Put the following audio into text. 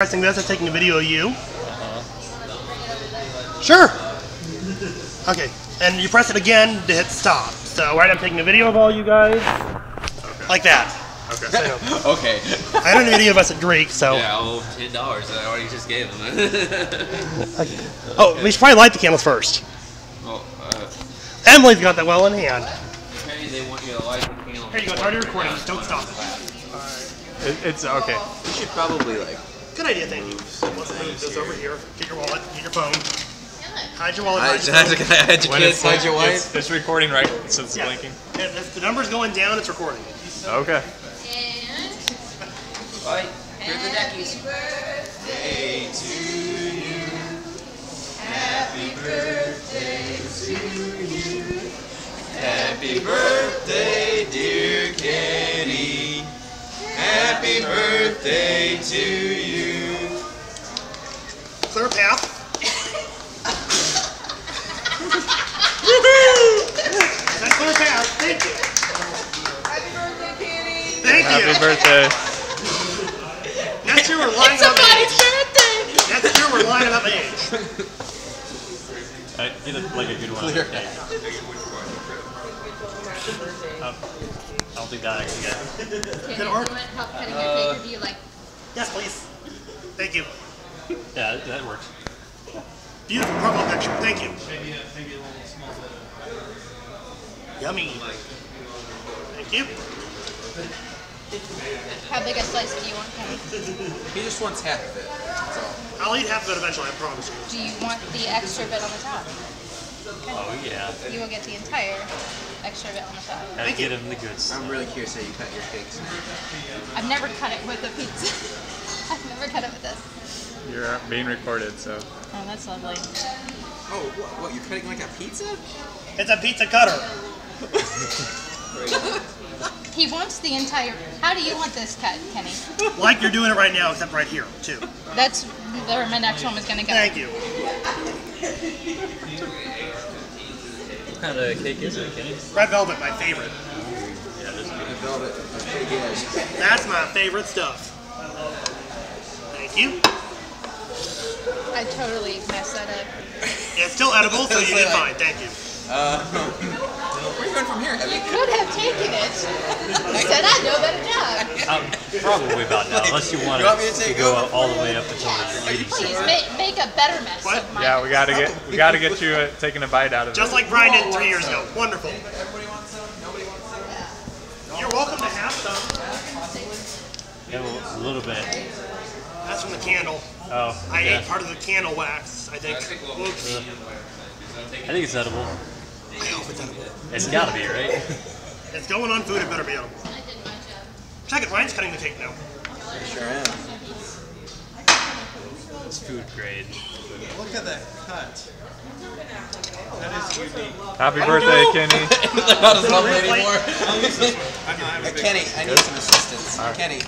pressing this, I'm taking a video of you. Sure. Okay, and you press it again to hit stop. So right, I'm taking a video of all you guys, like that. Okay. So, Okay. I don't have any of us at Drake, so. Yeah, oh, ten dollars. I already just gave him. Oh, we should probably light the candles first. well, uh, Emily's got that well in hand. okay, they want you to light the candle. Here you go, it's already recording, just don't stop. It, it's okay. You should probably like. Good idea, thank you. Let's move this over here. Get your wallet, get your phone. Hide your wallet, I hide your had phone. to, I had to When kids it's, hide your it's, wife. it's recording, right? So it's Yeah. blinking. If if the number's going down, it's recording. Okay. And Right. Here are the deckies. Happy birthday, dear Kenny. Happy birthday to you. Clear path. That's clear path. Thank you. Happy birthday, Thank Happy you. birthday. Next year we're lining it's up age. somebody's birthday! Next year we're lining up age. Uh, get a, like a good one. Clear. Yeah. Oh, I don't think that actually got it. Can Good you help cutting your cake or do you like Yes, please. Thank you. Yeah, that- that works. Beautiful profile picture. Thank you. Yummy. Thank you. how big a slice do you want, Kenny? He just wants half of it. That's all. I'll eat half of it eventually, I promise you. Do you want the extra bit on the top? Oh yeah. You will get the entire extra bit on the top. Gotta Thank get you. him the goods. I'm really curious how you cut your cakes. I've never cut it with a pizza. I've never cut it with this. You're being recorded, so. Oh, that's lovely. Oh, what? what you're cutting like a pizza? It's a pizza cutter. He wants the entire. How do you want this cut, Kenny? Like you're doing it right now, except right here, too. That's where my next one was gonna go. Thank you. What kind of cake is it, Kenny? Red velvet, my favorite. Yeah, this is I felt it. That's pretty good. That's my favorite stuff. Thank you. I totally messed that up. It's still edible, so you did fine. Thank you. Uh, where are you going from here, You could have taken it. You said I'd do a better job. Um, probably about now, unless you want, You want me to to go over? all the way up until you're eating. Please make, make a better mess What? of. Yeah, we gotta get we gotta get you uh, taking a bite out of Just it. Just like Brian did three years ago. Wonderful. You're welcome to have some. Yeah, well, a little bit. That's from the candle. Oh, I yeah. ate part of the candle wax, I think. Oops. I think it's edible. I hope it's edible. It's gotta be, right? It's going on food, it better be edible. I did my job. Check it, Ryan's cutting the cake now. I Sure am. It's food grade. Look at that cut. That is unique. Happy birthday, Kenny. Not as lovely anymore. I'll use this one. I'm not having a big Kenny, I need some assistance. Kenny,